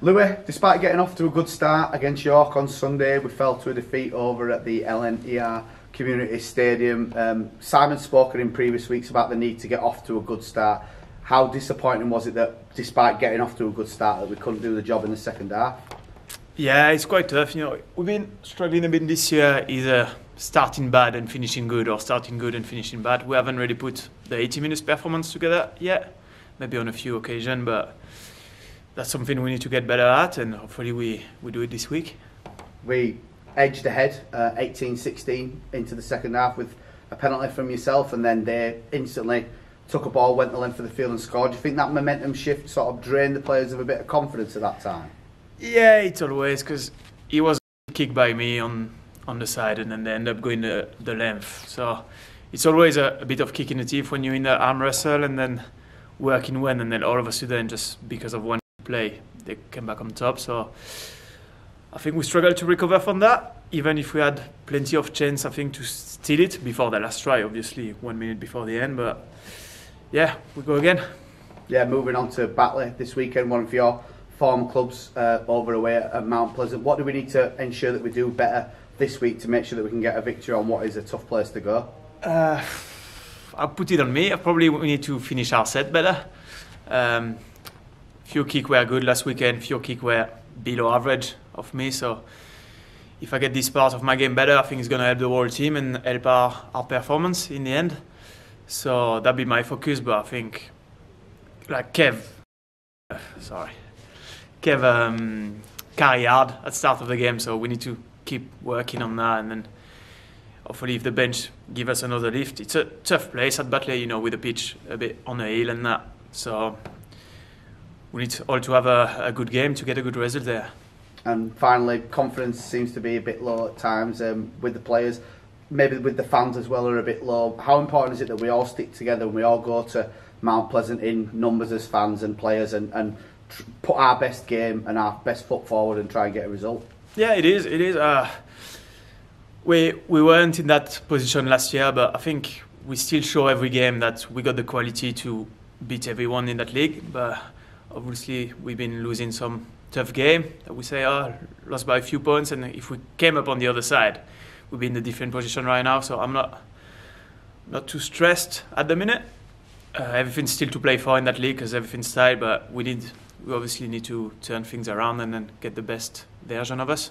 Louis, despite getting off to a good start against York on Sunday, we fell to a defeat over at the LNER Community Stadium. Um, Simon's spoken in previous weeks about the need to get off to a good start. How disappointing was it that, despite getting off to a good start, that we couldn't do the job in the second half? Yeah, it's quite tough. You know, we've been struggling a bit this year, either starting bad and finishing good, or starting good and finishing bad. We haven't really put the 80 minutes performance together yet. Maybe on a few occasions, but that's something we need to get better at, and hopefully we, we do it this week. We edged ahead, uh, 18-16 into the second half with a penalty from yourself, and then they instantly took a ball, went the length of the field and scored. Do you think that momentum shift sort of drained the players of a bit of confidence at that time? Yeah, it's always because he was kicked by me on on the side, and then they end up going the, the length. So it's always a, a bit of kick in the teeth when you're in the arm wrestle and then working when, and then all of a sudden, just because of one play, they came back on top. So I think we struggled to recover from that, even if we had plenty of chance, I think, to steal it before the last try, obviously, one minute before the end. But yeah, we go again. Yeah, moving on to Batley this weekend, one of your former clubs uh, over away at Mount Pleasant. What do we need to ensure that we do better this week to make sure that we can get a victory on what is a tough place to go? Uh, I'll put it on me. I probably we need to finish our set better. Um, few kick were good last weekend. Few kick were below average of me. So if I get this part of my game better, I think it's going to help the whole team and help our, our performance in the end. So that'd be my focus. But I think, like Kev, uh, sorry, Kev um, carry hard at start of the game. So we need to keep working on that and then hopefully if the bench give us another lift. It's a tough place at Batley, you know, with the pitch a bit on the hill and that. So we need all to have a, a good game to get a good result there. And finally, confidence seems to be a bit low at times um, with the players. Maybe with the fans as well are a bit low. How important is it that we all stick together and we all go to Mount Pleasant in numbers as fans and players and, and tr- put our best game and our best foot forward and try and get a result? Yeah, it is. It is. Uh, we we weren't in that position last year, but I think we still show every game that we got the quality to beat everyone in that league. But obviously, we've been losing some tough game that we say, oh, lost by a few points, and if we came up on the other side, we'd be in a different position right now. So I'm not not too stressed at the minute. Uh, everything's still to play for in that league because everything's tight, but we need we obviously need to turn things around and then get the best version of us.